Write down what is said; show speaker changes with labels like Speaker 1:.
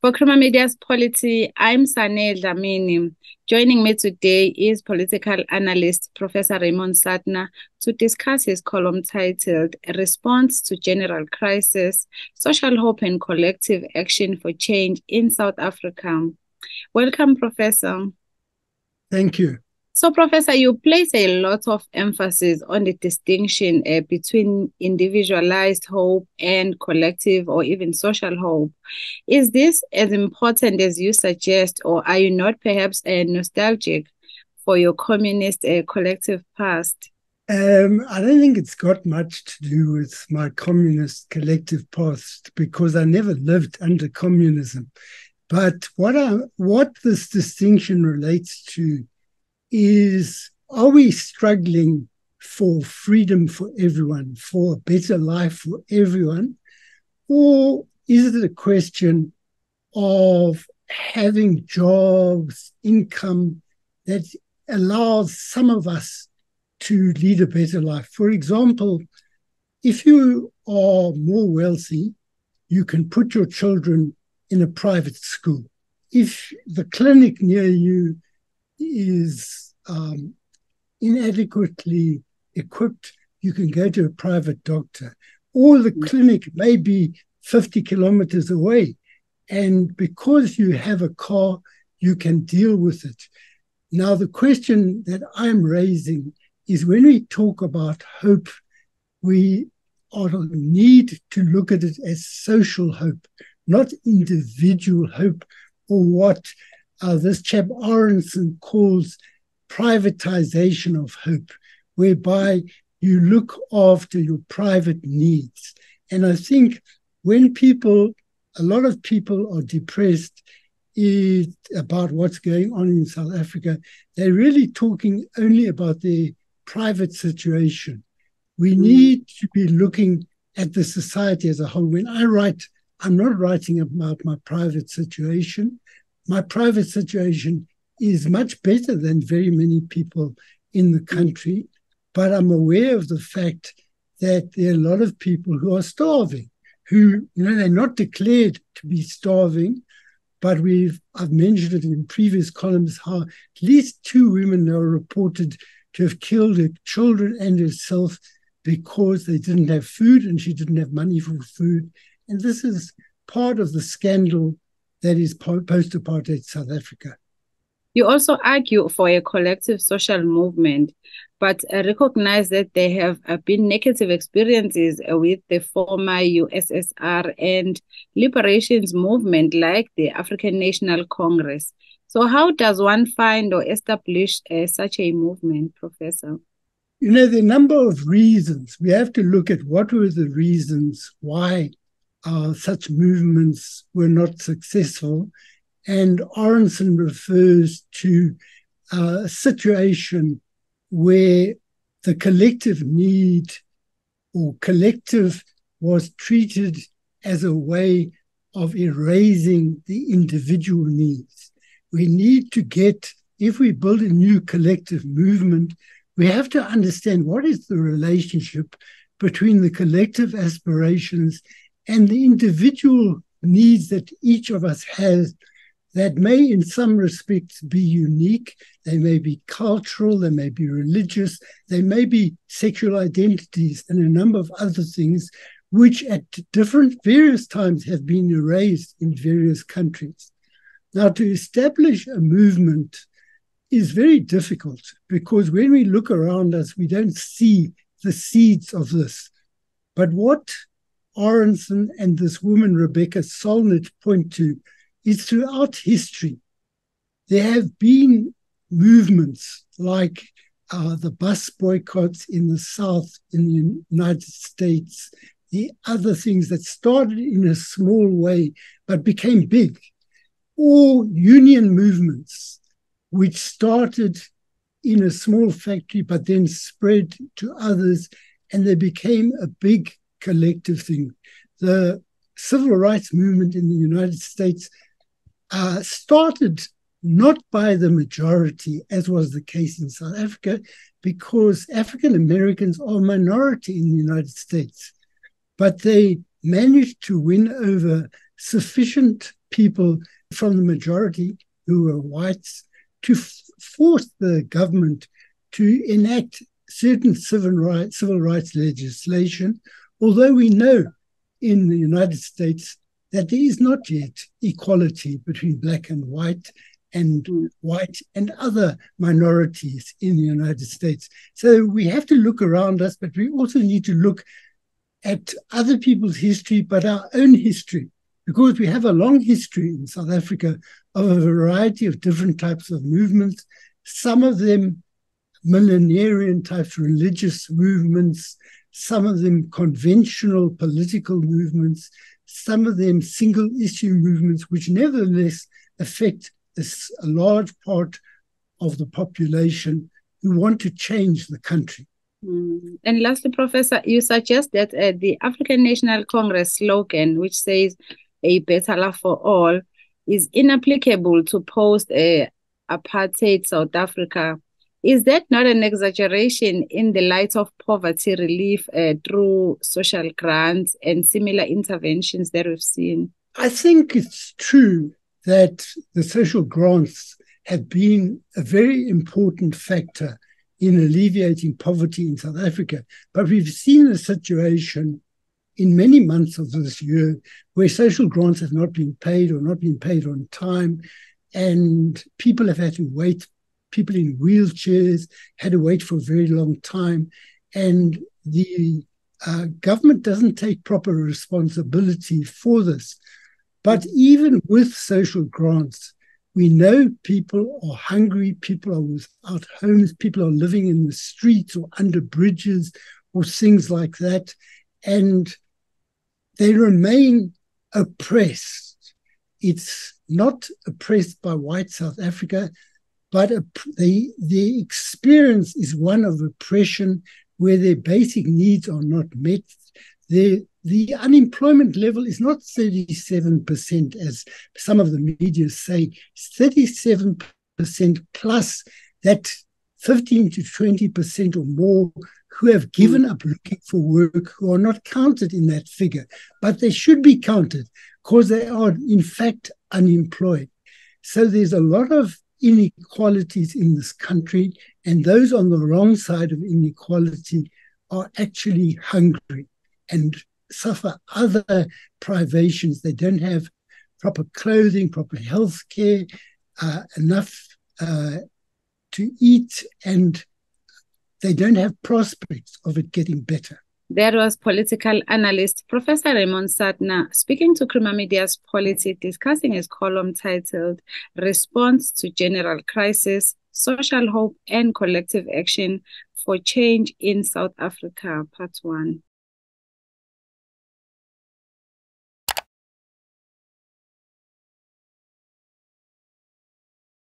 Speaker 1: For Creamer Media's Polity, I'm Sane Dlamini. Joining me today is political analyst Professor Raymond Suttner to discuss his column titled Response to General Crisis Social Hope and Collective Action for Change in South Africa. Welcome, Professor.
Speaker 2: Thank you.
Speaker 1: So, Professor, you place a lot of emphasis on the distinction uh, between individualized hope and collective or even social hope. Is this as important as you suggest, or are you not perhaps uh, nostalgic for your communist uh, collective past?
Speaker 2: Um, I don't think it's got much to do with my communist collective past because I never lived under communism. But what I, what this distinction relates to is are we struggling for freedom for everyone, for a better life for everyone? Or is it a question of having jobs, income that allows some of us to lead a better life? For example, if you are more wealthy, you can put your children in a private school. If the clinic near you is um, inadequately equipped, you can go to a private doctor. Or the mm. clinic may be 50 kilometers away. And because you have a car, you can deal with it. Now, the question that I'm raising is when we talk about hope, we need to look at it as social hope, not individual hope or what uh, this chap Aronson calls privatization of hope, whereby you look after your private needs. And I think when people, a lot of people are depressed about what's going on in South Africa, they're really talking only about their private situation. We mm. need to be looking at the society as a whole. When I write, I'm not writing about my private situation my private situation is much better than very many people in the country, but I'm aware of the fact that there are a lot of people who are starving, who, you know, they're not declared to be starving, but we've, I've mentioned it in previous columns how at least two women are reported to have killed her children and herself because they didn't have food and she didn't have money for food. And this is part of the scandal that is post apartheid South Africa.
Speaker 1: You also argue for a collective social movement, but uh, recognize that there have uh, been negative experiences uh, with the former USSR and liberations movement like the African National Congress. So, how does one find or establish uh, such a movement, Professor?
Speaker 2: You know, the number of reasons. We have to look at what were the reasons why uh, such movements were not successful. And Aronson refers to a situation where the collective need or collective was treated as a way of erasing the individual needs. We need to get, if we build a new collective movement, we have to understand what is the relationship between the collective aspirations and the individual needs that each of us has that may, in some respects, be unique. They may be cultural, they may be religious, they may be sexual identities, and a number of other things, which at different various times have been erased in various countries. Now, to establish a movement is very difficult because when we look around us, we don't see the seeds of this. But what Aronson and this woman, Rebecca Solnit, point to is throughout history, there have been movements like uh, the bus boycotts in the South, in the United States, the other things that started in a small way but became big, or union movements, which started in a small factory but then spread to others, and they became a big collective thing. The civil rights movement in the United States uh, started not by the majority, as was the case in South Africa, because African Americans are a minority in the United States. But they managed to win over sufficient people from the majority who were whites to f- force the government to enact certain civil rights, civil rights legislation, although we know in the United States that there is not yet equality between black and white and mm. white and other minorities in the United States. So we have to look around us, but we also need to look at other people's history, but our own history, because we have a long history in South Africa of a variety of different types of movements, some of them millenarian types religious movements, some of them conventional political movements, some of them single issue movements, which nevertheless affect a, a large part of the population who want to change the country.
Speaker 1: Mm. And lastly, Professor, you suggest that uh, the African National Congress slogan, which says a better life for all, is inapplicable to post uh, apartheid South Africa. Is that not an exaggeration in the light of poverty relief uh, through social grants and similar interventions that we've seen?
Speaker 2: I think it's true that the social grants have been a very important factor in alleviating poverty in South Africa. But we've seen a situation in many months of this year where social grants have not been paid or not been paid on time, and people have had to wait. People in wheelchairs had to wait for a very long time, and the uh, government doesn't take proper responsibility for this. But even with social grants, we know people are hungry, people are without homes, people are living in the streets or under bridges or things like that. And they remain oppressed. It's not oppressed by white South Africa, but the, the experience is one of oppression where their basic needs are not met. Their, the unemployment level is not 37%, as some of the media say, it's 37% plus that 15 to 20% or more who have given up looking for work, who are not counted in that figure, but they should be counted because they are, in fact, unemployed. So there's a lot of inequalities in this country, and those on the wrong side of inequality are actually hungry. And suffer other privations. They don't have proper clothing, proper health care, uh, enough uh, to eat, and they don't have prospects of it getting better.
Speaker 1: That was political analyst Professor Raymond Suttner speaking to Creamer Media's Polity, discussing his column titled Response to General Crisis, Social Hope and Collective Action for Change in South Africa, Part 1.